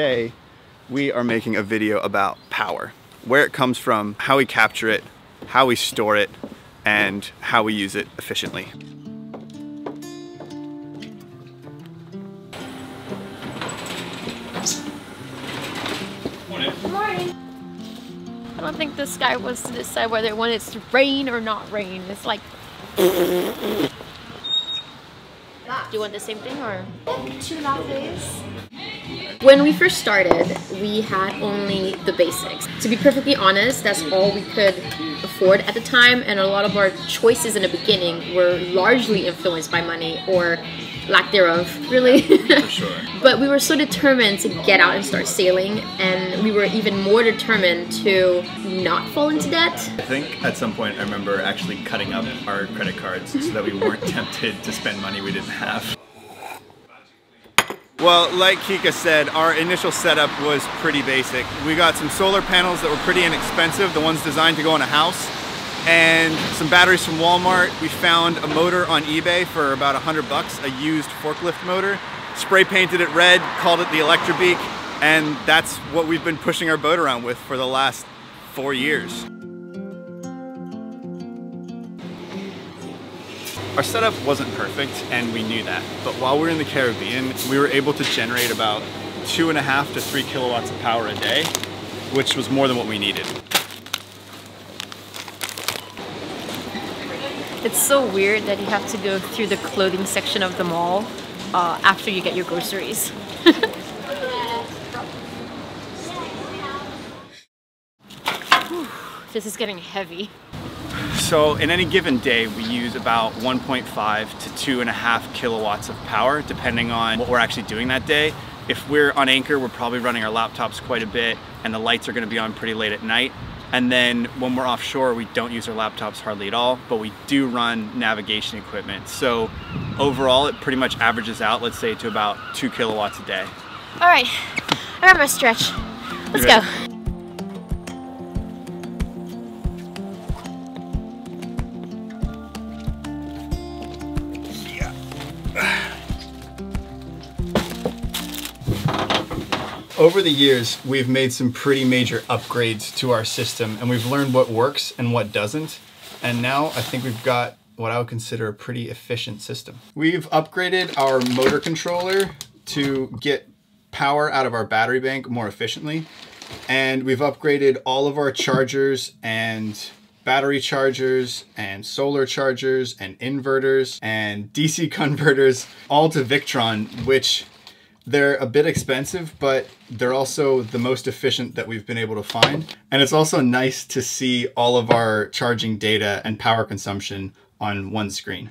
Today, we are making a video about power, where it comes from, how we capture it, how we store it, and how we use it efficiently. Morning. I don't think this guy wants to decide whether it wants to rain or not rain. It's like. Do you want the same thing or? Two lattes. When we first started, we had only the basics. To be perfectly honest, that's all we could afford at the time, and a lot of our choices in the beginning were largely influenced by money or lack thereof, really. sure. but we were so determined to get out and start sailing, and we were even more determined to not fall into debt. I think at some point I remember actually cutting up our credit cards so that we weren't tempted to spend money we didn't have. Well, like Kika said, our initial setup was pretty basic. We got some solar panels that were pretty inexpensive, the ones designed to go in a house, and some batteries from Walmart. We found a motor on eBay for about 100 bucks, a used forklift motor. Spray painted it red, called it the Electro-beke, and that's what we've been pushing our boat around with for the last four years. Our setup wasn't perfect and we knew that, but while we were in the Caribbean, we were able to generate about two and a half to three kilowatts of power a day, which was more than what we needed. It's so weird that you have to go through the clothing section of the mall uh, after you get your groceries. This is getting heavy. So in any given day, we use about 1.5 to two and a half kilowatts of power, depending on what we're actually doing that day. If we're on anchor, we're probably running our laptops quite a bit and the lights are gonna be on pretty late at night. And then when we're offshore, we don't use our laptops hardly at all, but we do run navigation equipment. So overall, it pretty much averages out, let's say, to about two kilowatts a day. All right, I got my stretch. Let's go. Over the years, we've made some pretty major upgrades to our system and we've learned what works and what doesn't. And now I think we've got what I would consider a pretty efficient system. We've upgraded our motor controller to get power out of our battery bank more efficiently. And we've upgraded all of our chargers and battery chargers and solar chargers and inverters and DC converters all to Victron, which they're a bit expensive, but they're also the most efficient that we've been able to find. And it's also nice to see all of our charging data and power consumption on one screen.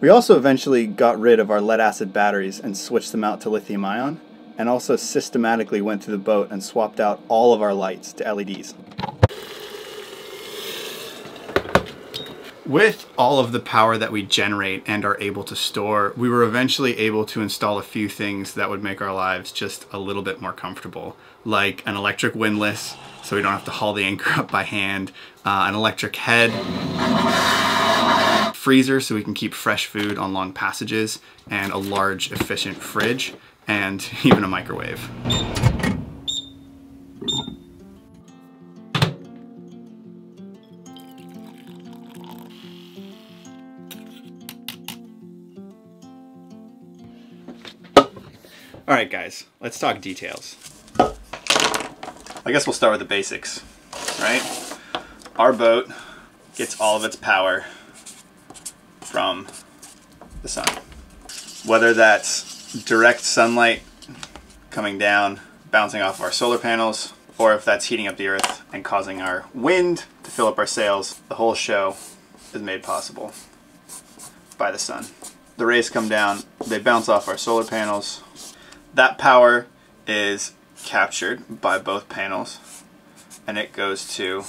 We also eventually got rid of our lead acid batteries and switched them out to lithium ion, and also systematically went through the boat and swapped out all of our lights to LEDs. With all of the power that we generate and are able to store, we were eventually able to install a few things that would make our lives just a little bit more comfortable, like an electric windlass, so we don't have to haul the anchor up by hand, uh, an electric head, freezer so we can keep fresh food on long passages, and a large efficient fridge, and even a microwave. All right, guys, let's talk details. I guess we'll start with the basics, right? Our boat gets all of its power from the sun. Whether that's direct sunlight coming down, bouncing off our solar panels, or if that's heating up the earth and causing our wind to fill up our sails, the whole show is made possible by the sun. The rays come down, they bounce off our solar panels. That power is captured by both panels and it goes to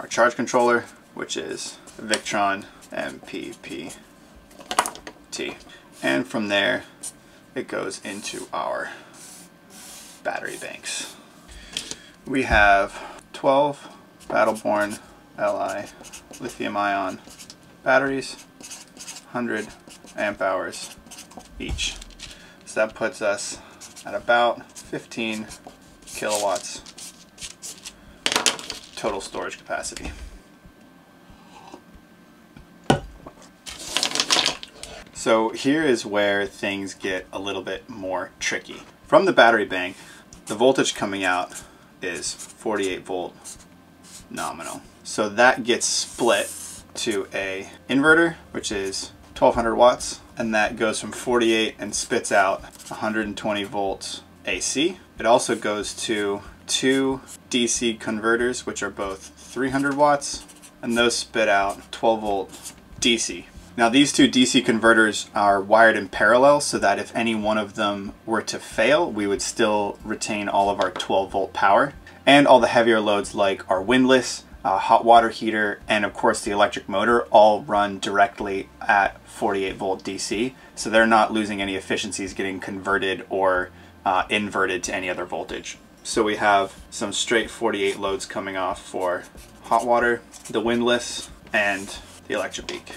our charge controller, which is Victron MPPT. And from there, it goes into our battery banks. We have 12 Battle Born Li lithium ion batteries, 100 amp hours each. That puts us at about 15 kilowatts total storage capacity. So here is where things get a little bit more tricky. From the battery bank, the voltage coming out is 48 volt nominal. So that gets split to a inverter, which is 1200 watts, and that goes from 48 and spits out 120 volts AC. It also goes to two DC converters, which are both 300 watts, and those spit out 12 volt DC. Now these two DC converters are wired in parallel so that if any one of them were to fail, we would still retain all of our 12 volt power. And all the heavier loads like our windlass, uh, hot water heater, and of course the electric motor all run directly at 48 volt DC. So they're not losing any efficiencies getting converted or uh, inverted to any other voltage. So we have some straight 48 loads coming off for hot water, the windlass, and the electric beak.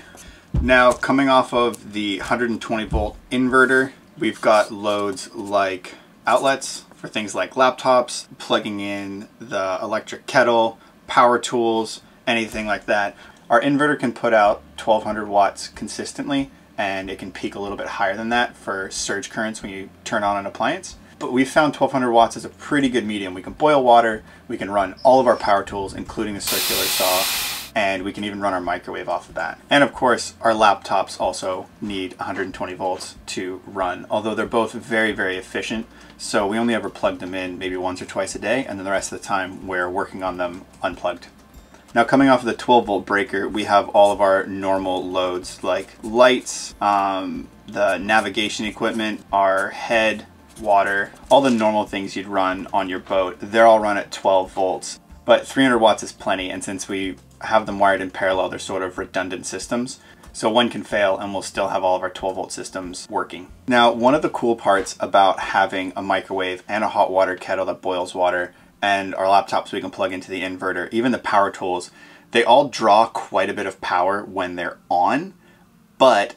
Now coming off of the 120 volt inverter, we've got loads like outlets for things like laptops, plugging in the electric kettle, power tools, anything like that. Our inverter can put out 1200 watts consistently and it can peak a little bit higher than that for surge currents when you turn on an appliance. But we found 1200 watts is a pretty good medium. We can boil water, we can run all of our power tools, including the circular saw, and we can even run our microwave off of that. And of course, our laptops also need 120 volts to run, although they're both very, very efficient. So we only ever plug them in maybe once or twice a day, and then the rest of the time we're working on them unplugged. Now coming off of the 12 volt breaker, we have all of our normal loads like lights, um, the navigation equipment, our head, water, all the normal things you'd run on your boat. They're all run at 12 volts, but 300 watts is plenty. And since we have them wired in parallel, they're sort of redundant systems. So one can fail and we'll still have all of our 12 volt systems working. Now, one of the cool parts about having a microwave and a hot water kettle that boils water and our laptops we can plug into the inverter, even the power tools, they all draw quite a bit of power when they're on, but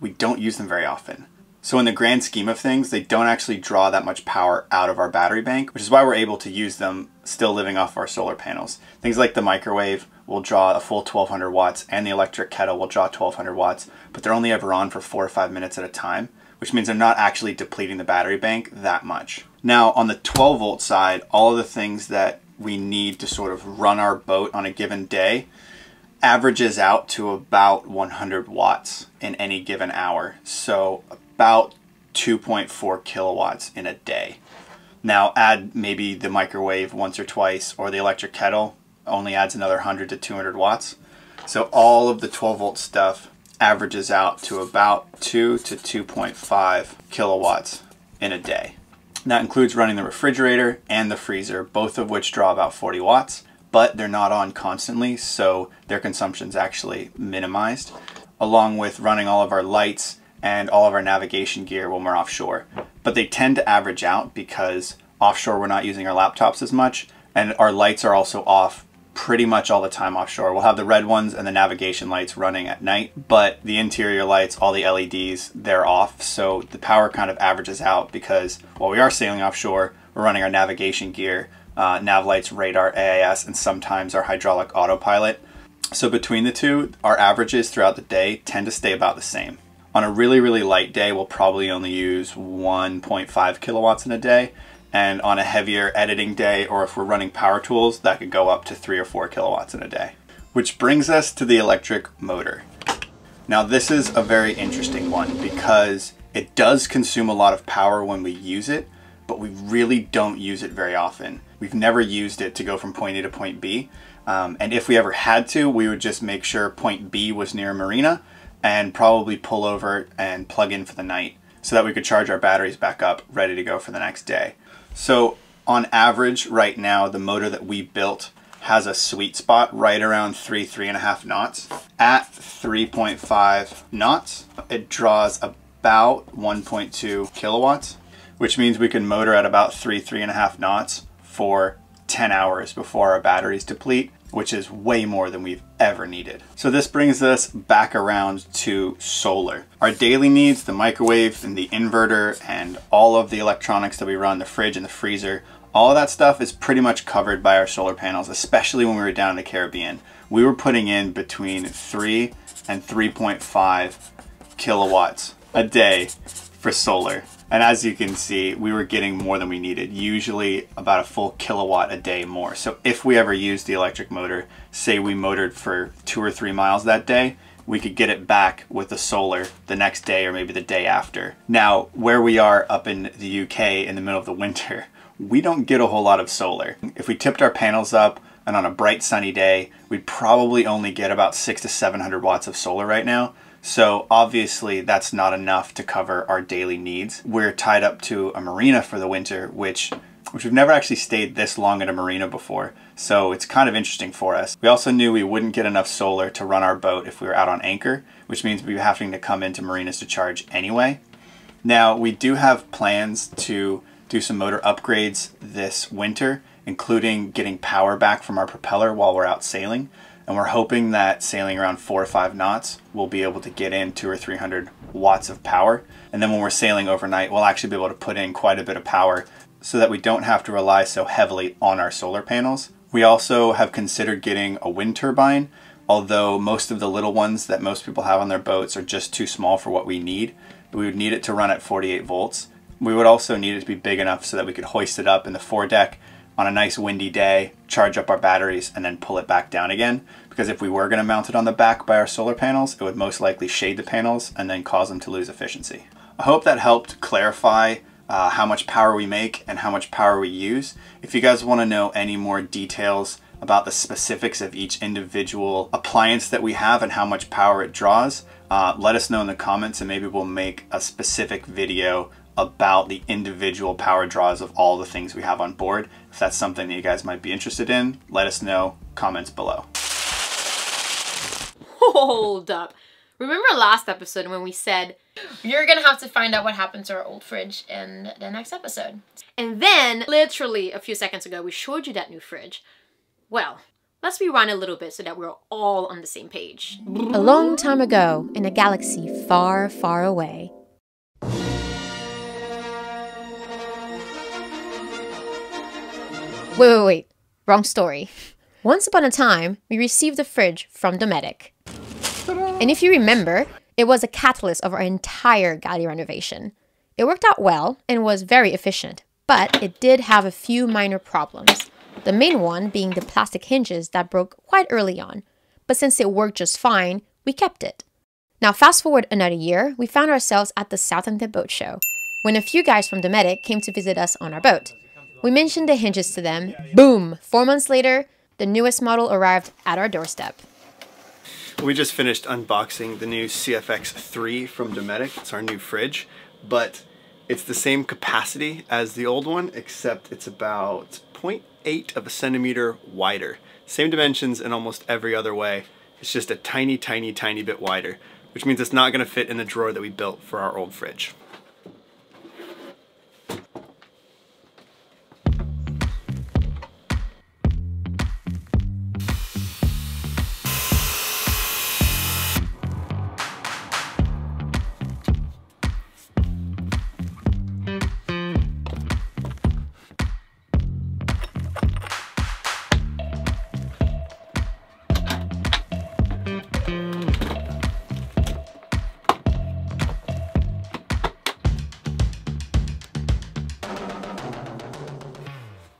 we don't use them very often. So in the grand scheme of things, they don't actually draw that much power out of our battery bank, which is why we're able to use them still living off our solar panels. Things like the microwave will draw a full 1200 watts and the electric kettle will draw 1200 watts, but they're only ever on for four or five minutes at a time, which means they're not actually depleting the battery bank that much. Now on the 12 volt side, all of the things that we need to sort of run our boat on a given day averages out to about 100 watts in any given hour. So about 2.4 kilowatts in a day. Now add maybe the microwave once or twice or the electric kettle only adds another 100 to 200 watts. So all of the 12 volt stuff averages out to about 2 to 2.5 kilowatts in a day. That includes running the refrigerator and the freezer, both of which draw about 40 watts, but they're not on constantly, so their consumption is actually minimized, along with running all of our lights and all of our navigation gear when we're offshore. But they tend to average out because offshore we're not using our laptops as much and our lights are also off pretty much all the time offshore. We'll have the red ones and the navigation lights running at night, but the interior lights, all the LEDs, they're off. So the power kind of averages out because while we are sailing offshore, we're running our navigation gear, uh, nav lights, radar, AIS, and sometimes our hydraulic autopilot. So between the two, our averages throughout the day tend to stay about the same. On a really, really light day, we'll probably only use 1.5 kilowatts in a day. And on a heavier editing day, or if we're running power tools, that could go up to three or four kilowatts in a day. Which brings us to the electric motor. Now this is a very interesting one because it does consume a lot of power when we use it, but we really don't use it very often. We've never used it to go from point A to point B. Um, and if we ever had to, we would just make sure point B was near a marina and probably pull over and plug in for the night so that we could charge our batteries back up ready to go for the next day. So on average right now, the motor that we built has a sweet spot right around three, three and a half knots. At 3.5 knots, it draws about 1.2 kilowatts, which means we can motor at about three, three and a half knots for 10 hours before our batteries deplete, which is way more than we've ever needed. So this brings us back around to solar. Our daily needs, the microwave and the inverter and all of the electronics that we run, the fridge and the freezer, all that stuff is pretty much covered by our solar panels, especially when we were down in the Caribbean. We were putting in between 3 and 3.5 kilowatts a day for solar. And as you can see, we were getting more than we needed, usually about a full kilowatt a day more. So if we ever used the electric motor, say we motored for two or three miles that day, we could get it back with the solar the next day or maybe the day after. Now, where we are up in the UK in the middle of the winter, we don't get a whole lot of solar. If we tipped our panels up and on a bright sunny day, we'd probably only get about six to 700 watts of solar right now. So obviously that's not enough to cover our daily needs. We're tied up to a marina for the winter, which which we've never actually stayed this long at a marina before. So it's kind of interesting for us. We also knew we wouldn't get enough solar to run our boat if we were out on anchor, which means we'd be having to come into marinas to charge anyway. Now we do have plans to do some motor upgrades this winter, including getting power back from our propeller while we're out sailing. And we're hoping that sailing around four or five knots, we'll be able to get in two or 300 watts of power. And then when we're sailing overnight, we'll actually be able to put in quite a bit of power so that we don't have to rely so heavily on our solar panels. We also have considered getting a wind turbine, although most of the little ones that most people have on their boats are just too small for what we need. We would need it to run at 48 volts. We would also need it to be big enough so that we could hoist it up in the foredeck on a nice windy day, charge up our batteries, and then pull it back down again. Because if we were going to mount it on the back by our solar panels, it would most likely shade the panels and then cause them to lose efficiency. I hope that helped clarify uh, how much power we make and how much power we use. If you guys want to know any more details about the specifics of each individual appliance that we have and how much power it draws, uh, let us know in the comments and maybe we'll make a specific video about the individual power draws of all the things we have on board. If that's something that you guys might be interested in, let us know, comments below. Hold up. Remember last episode when we said you're gonna have to find out what happened to our old fridge in the next episode. And then, literally a few seconds ago, we showed you that new fridge. Well, let's rewind a little bit so that we're all on the same page. A long time ago, in a galaxy far, far away, Wait, wait, wait. Wrong story. Once upon a time, we received a fridge from Dometic. And if you remember, it was a catalyst of our entire galley renovation. It worked out well and was very efficient, but it did have a few minor problems. The main one being the plastic hinges that broke quite early on. But since it worked just fine, we kept it. Now, fast forward another year, we found ourselves at the Southampton Boat Show when a few guys from Dometic came to visit us on our boat. We mentioned the hinges to them. Boom! Four months later, the newest model arrived at our doorstep. We just finished unboxing the new CFX3 from Dometic. It's our new fridge, but it's the same capacity as the old one, except it's about 0.8 of a centimeter wider. Same dimensions in almost every other way. It's just a tiny, tiny, tiny bit wider, which means it's not gonna fit in the drawer that we built for our old fridge.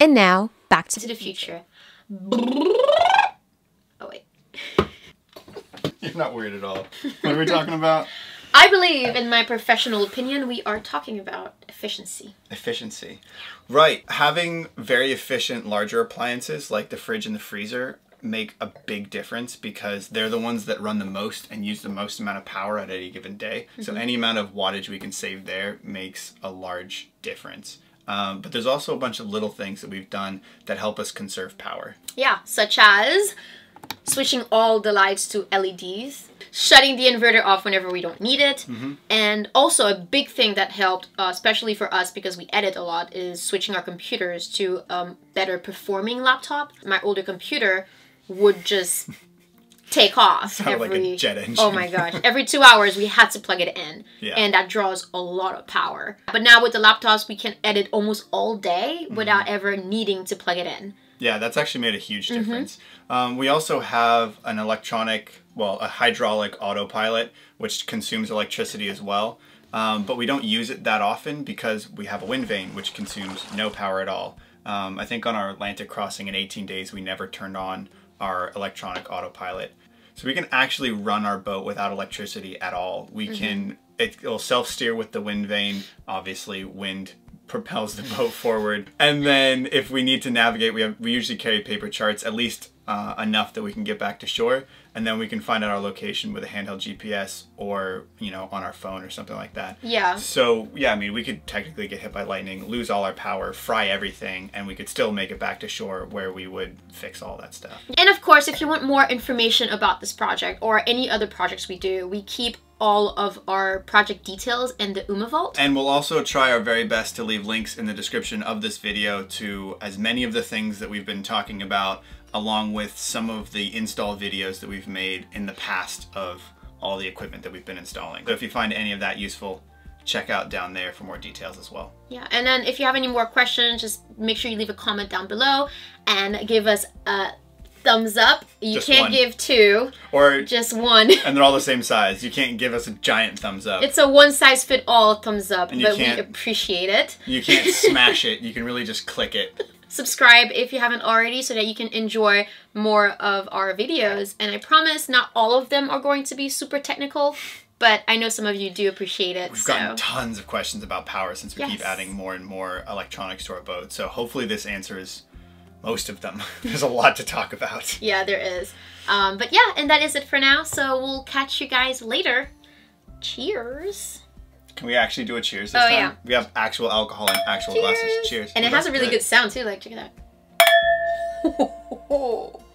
And now, back to to the future. Oh wait. You're not weird at all. What are we talking about? I believe, in my professional opinion, we are talking about efficiency. Efficiency. Right. Having very efficient larger appliances like the fridge and the freezer make a big difference because they're the ones that run the most and use the most amount of power at any given day. So mm-hmm. any amount of wattage we can save there makes a large difference. Um, but there's also a bunch of little things that we've done that help us conserve power. Yeah, such as switching all the lights to LEDs, shutting the inverter off whenever we don't need it, and also a big thing that helped, uh, especially for us because we edit a lot, is switching our computers to um, better performing laptop. My older computer would just take off Sounded like every a jet engine. oh my gosh every two hours we had to plug it in Yeah. and that draws a lot of power but now with the laptops we can edit almost all day Mm-hmm. without ever needing to plug it in Yeah, that's actually made a huge difference. Um, we also have an electronic, well, a hydraulic autopilot, which consumes electricity as well. Um, but we don't use it that often because we have a wind vane, which consumes no power at all. Um, I think on our Atlantic crossing in 18 days, we never turned on our electronic autopilot. So we can actually run our boat without electricity at all. We can, it, will self steer with the wind vane. Obviously, wind propels the boat forward. And then if we need to navigate, we have we usually carry paper charts, at least uh, enough that we can get back to shore, and then we can find out our location with a handheld GPS or you know on our phone or something like that. Yeah. So yeah, I mean we could technically get hit by lightning, lose all our power, fry everything, and we could still make it back to shore where we would fix all that stuff. And of course, if you want more information about this project or any other projects we do, we keep all of our project details in the Uma Vault. And we'll also try our very best to leave links in the description of this video to as many of the things that we've been talking about, along with some of the install videos that we've made in the past of all the equipment that we've been installing. So if you find any of that useful, check out down there for more details as well. Yeah, and then if you have any more questions, just make sure you leave a comment down below and give us a thumbs up. You Just can't one. give two, Or just one. and they're all the same size. You can't give us a giant thumbs up. It's a one size fit all thumbs up, but we appreciate it. you can't smash it. You can really just click it. Subscribe if you haven't already so that you can enjoy more of our videos. And I promise not all of them are going to be super technical, but I know some of you do appreciate it. We've so gotten tons of questions about power since we keep adding more and more electronics to our boat. So hopefully this answers most of them. There's a lot to talk about. yeah, there is. Um, but yeah, and that is it for now. So we'll catch you guys later. Cheers. Can we actually do a cheers this Oh, time? yeah. We have actual alcohol and actual glasses. Cheers. And it has a that's really good sound too. Like, check it out.